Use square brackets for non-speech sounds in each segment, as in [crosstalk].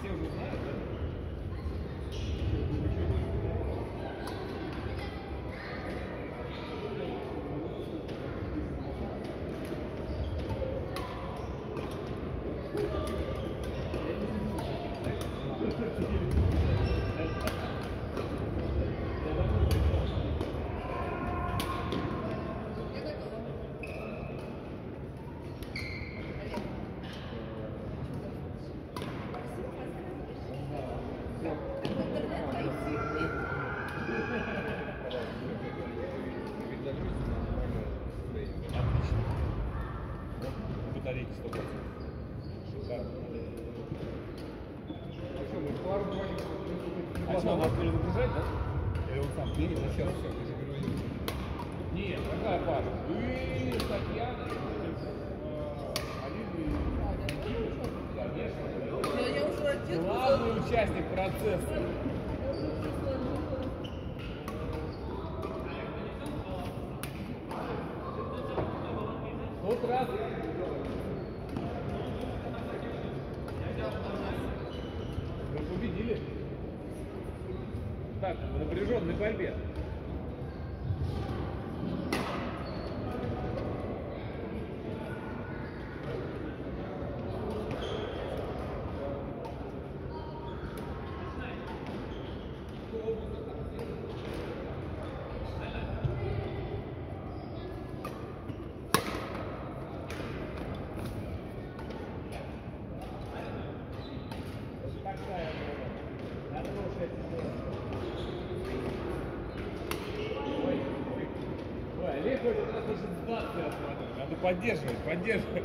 Все [laughs] уже знают, да? Я готова. Отлично. Батарейки 100%. Шикарно. А что, надо перезагружать, да? Или он сам? Не, не, зачем? Все, я же говорю, Нет, какая пара? Вы, Татьяна, э, Алина и... Конечно. Я, я уже отец. Главный участник процесса. Тот раз. Вы победили. Так, в напряженной борьбе. Такая вот хорошая Ой, ой. Ой, Олег в этот раз очень сдаться, я смотрю. Надо поддерживать, поддерживать.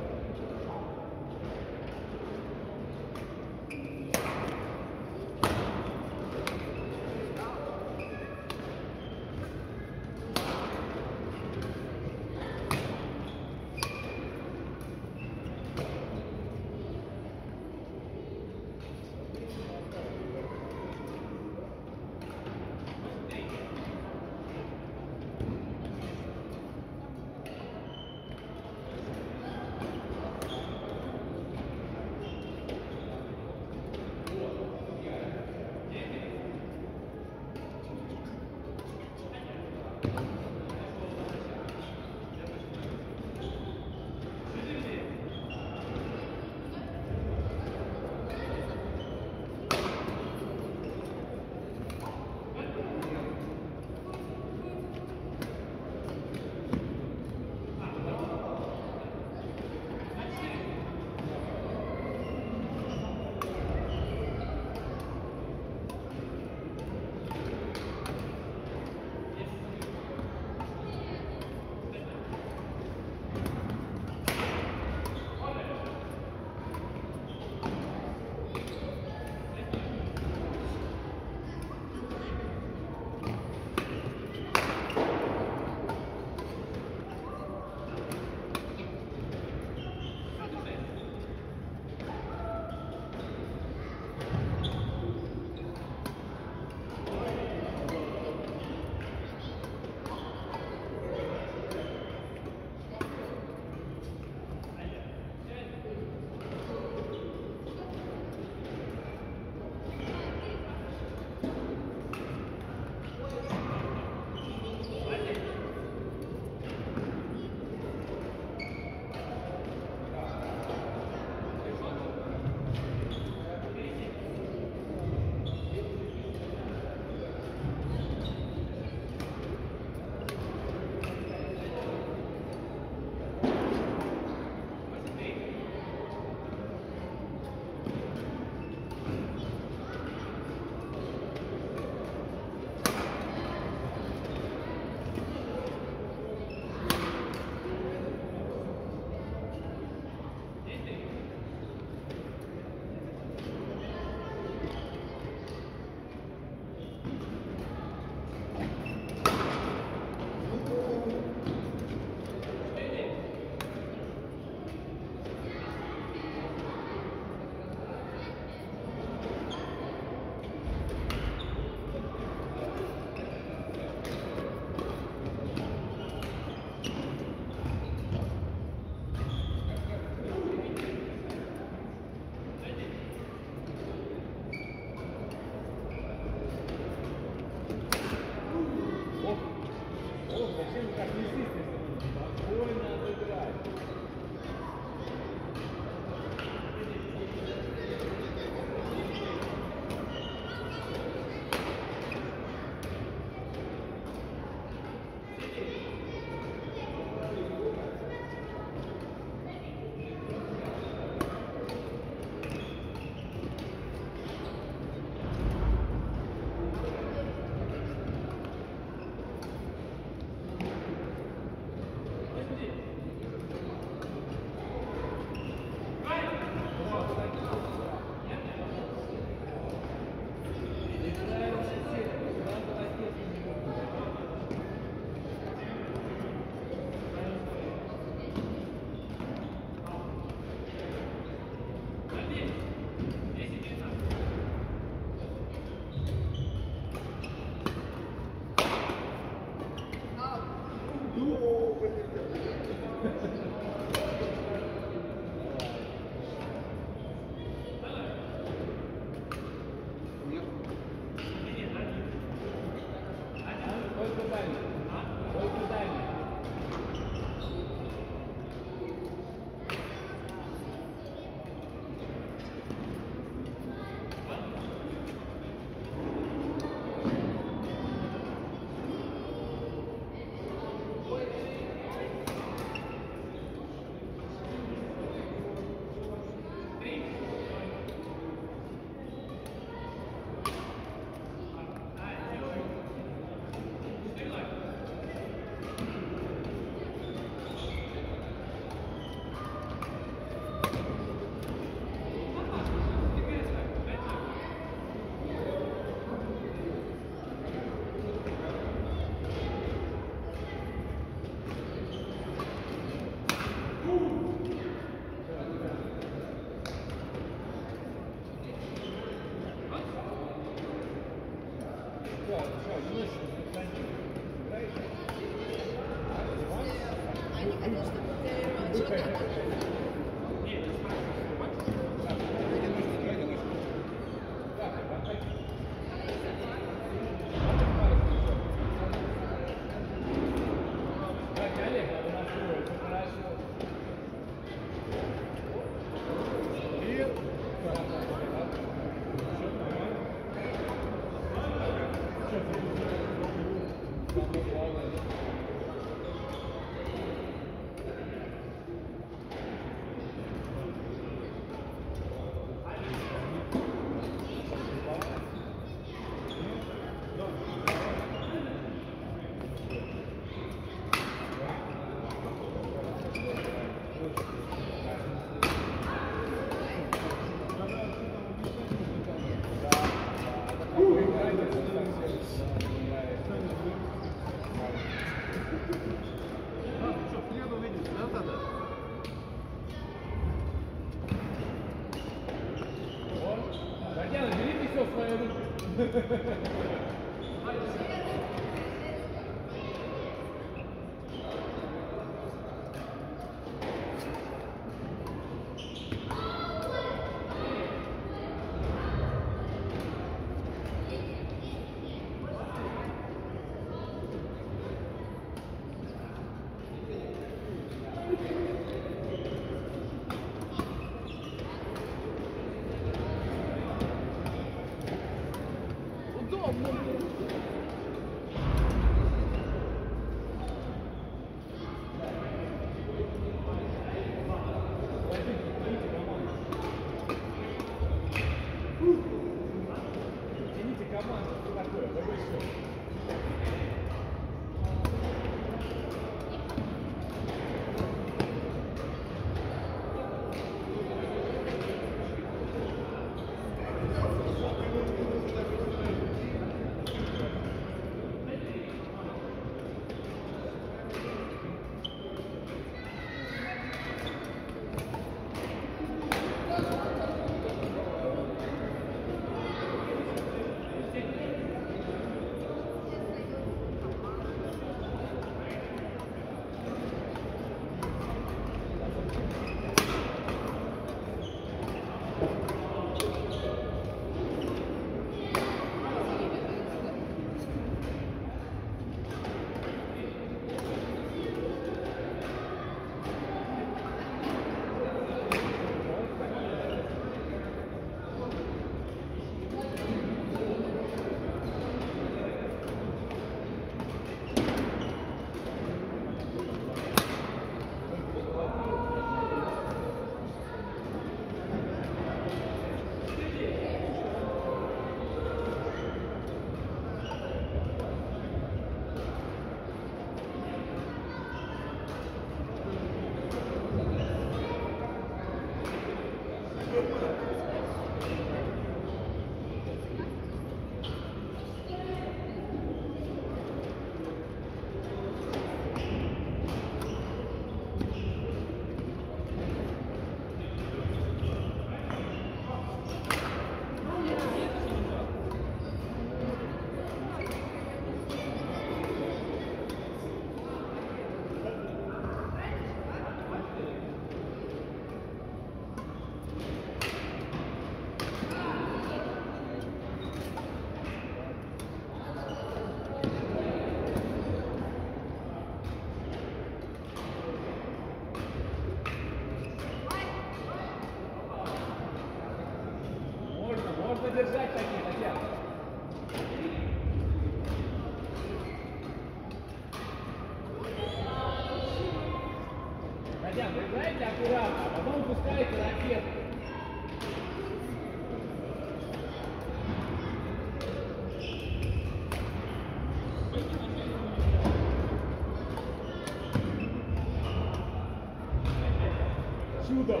Чудом.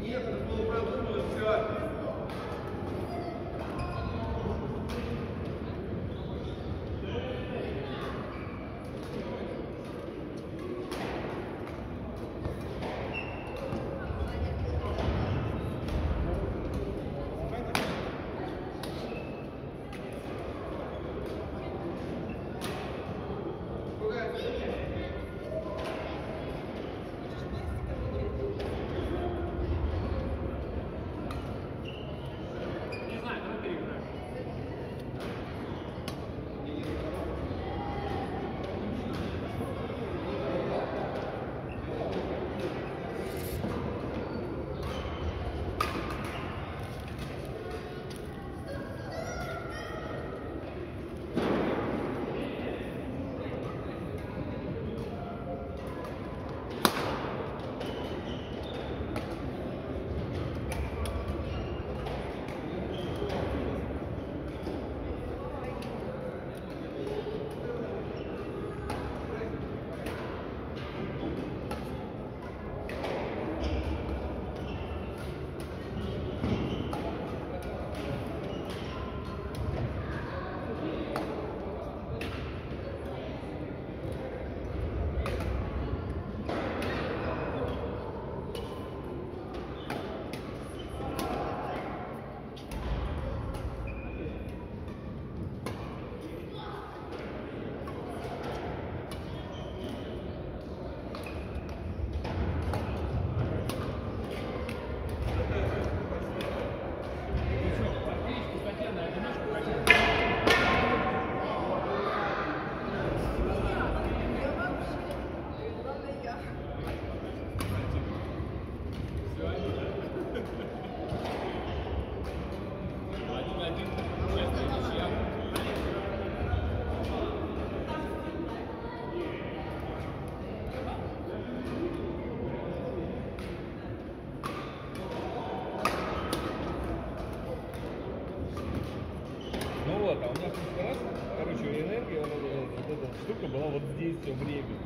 Нет, это было продумано, все. Энергия, вот эта, вот эта штука была вот здесь все время.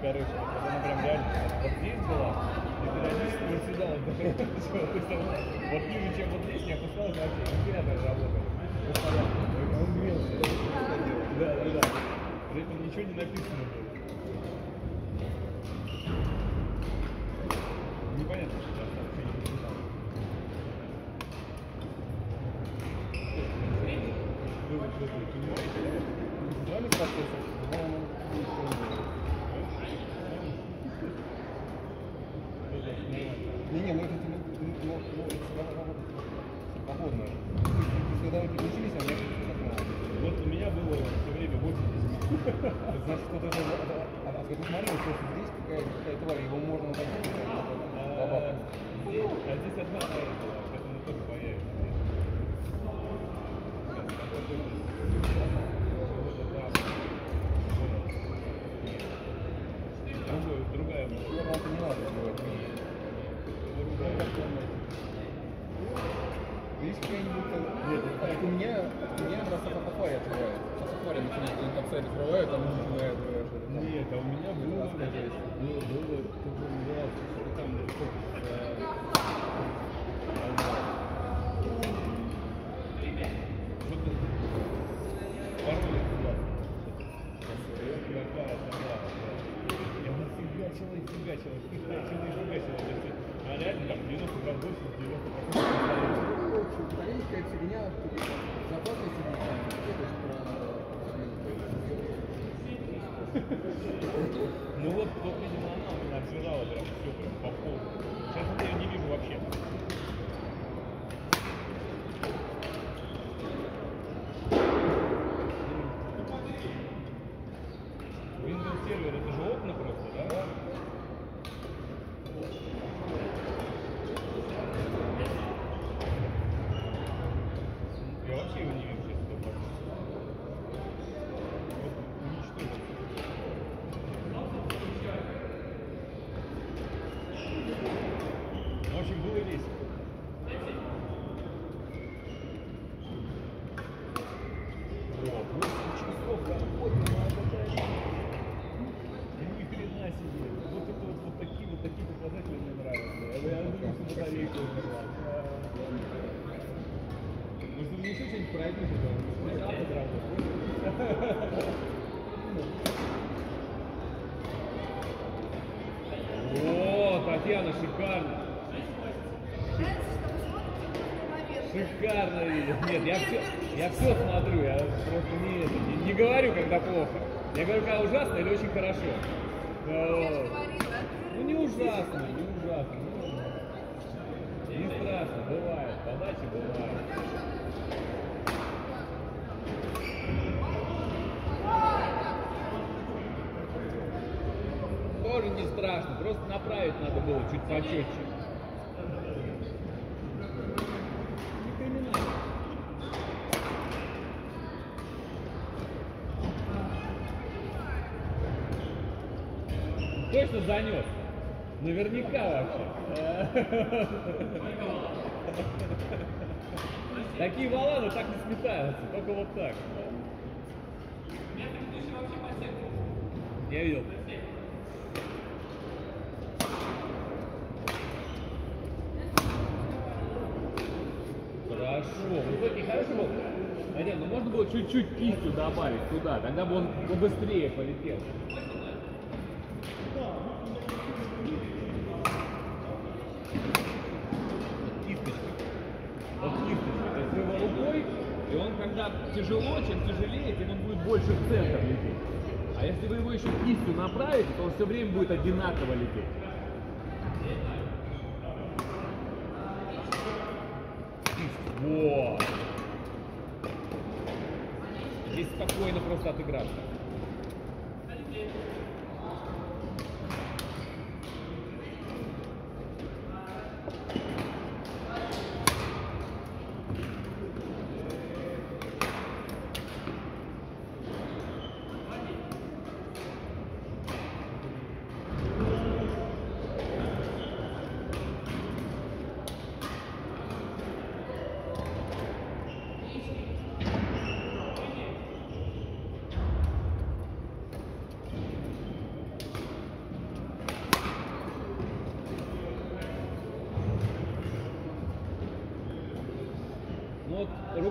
Короче, вот она прям реально вот здесь была, и периодически выседала. [laughs] Вот ниже, чем вот здесь, не опускалась вообще, вентилятор работал. Постоянно. Он грелся. Да, да, да. При этом ничего не написано было. Непонятно, что там вообще не написано. Вывод в эту кинематику. Знали процессор? По-моему, ничего не было. Не-не, ну это теле- ну, ну, ну, это свободно. Когда вы переключились, они как надо. Вот у меня было все время 80. Значит, вот это, а, а, а ты смотрел, что здесь какая-то какая тварь, его можно а А здесь а здесь одна тварь была, поэтому тоже появится. Другой, другая была. Наверное, это не надо делать. Видишь, какая-нибудь... э, Нет, а вот у меня, у меня просто сафари открывает. Сафари начинает, он там сайт открывает, там начинает... э, что-то там. Нет, а у меня было, было, было, как он назывался, что там, э, что-то пароль какая-то, да. Я фигачила и фигачила, фигачила и фигачила. То есть, А реально там 90 грамм больше, 90 Короче, украинская фигня, про... Ну вот, вот, видимо, она обжирала прям все прям по полу. Сейчас я ее не вижу вообще. Windows сервер это же окна просто, да? Я вообще его не вижу, честно говоря. Вот уничтожил. В общем, было весело. Вот, 8 часов работы, ну это же- Ни хрена себе. Вот это вот, вот такие вот такие показатели мне нравятся. Я, я думаю, что батарейка умерла. Может, мне еще что-нибудь пройдет, О, Татьяна, шикарно. Шикарно видео. Нет, я все, я все смотрю, я просто не, это, не, не говорю, когда плохо. Я говорю, когда ужасно или очень хорошо. О, Ну не ужасно, не ужасно. ну, Не страшно, бывает, подачи бывает. Тоже не страшно, просто направить надо было чуть почетче. Такие валаны так не сметаются, только вот так. Я видел. Хорошо. Высокий хорошо был. Хотя, ну можно было чуть-чуть кистью добавить туда, тогда бы он побыстрее полетел. Вот кисточкой. Вот кисточкой. То есть вы его рукой, и он когда тяжело, чем тяжелее, тем он будет больше в центр лететь. А если вы его еще кистью направите, то он все время будет одинаково лететь. Вот. Здесь спокойно просто отыграться.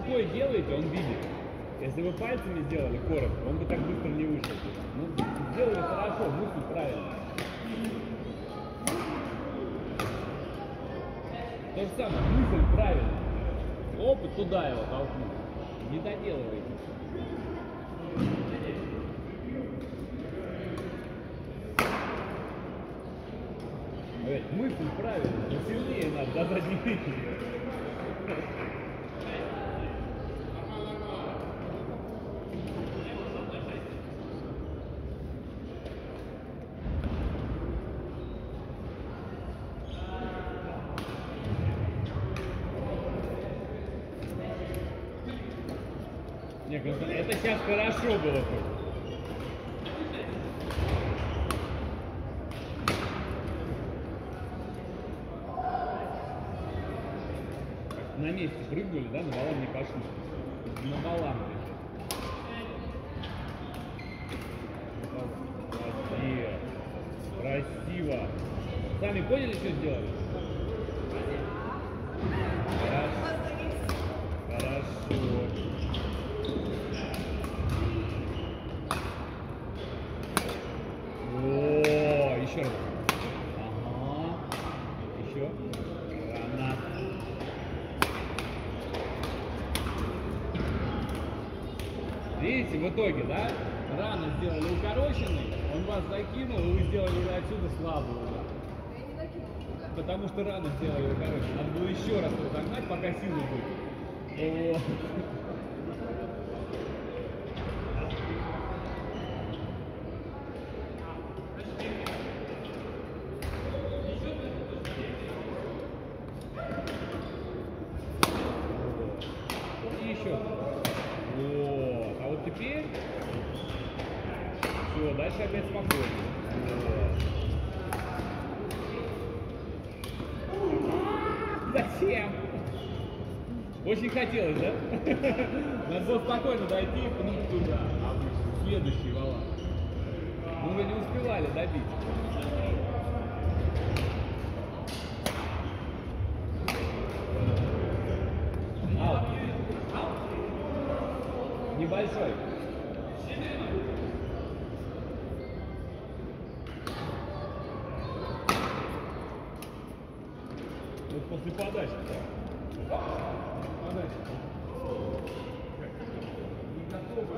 Рукой делаете, он видит. Если вы пальцами сделали коротко, он бы так быстро не вышел. Ну, сделали хорошо, мысль правильно. То же самое, мысль правильно. Опыт туда его толкнуть. Не доделывайте. Мысль правильно, но сильнее надо до задней речи. Не, Константин, это хорошо было тут. На месте прыгнули, да, на баллон не пошли. На баллон Красиво. Красиво. Сами поняли, что сделали? Хорошо. Хорошо. О, еще раз. Ага. Еще. Рано. Видите, в итоге, да? Рано сделали укороченный, он вас закинул, и вы сделали отсюда слабый удар. Потому что рано сделали укороченный. Надо было еще раз разогнать, пока силы были. Вот. А вот теперь все, дальше опять спокойно. Вот. Зачем? Очень хотелось, да? [laughs] Надо было спокойно дойти и пнуть туда. А следующий вала. Ну вы не успевали добить. Аут. Небольшой. Вот после подачи, да? Подачи. Не готовы.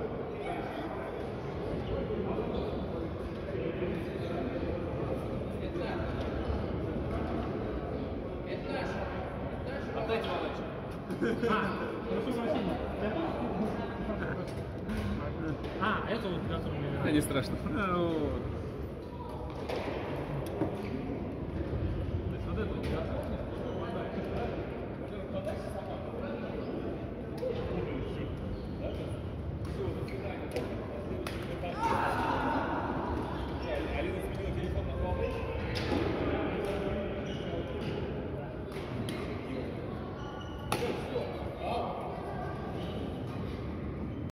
Отдайте Володя. А. А, это вот, который Да не страшно. А.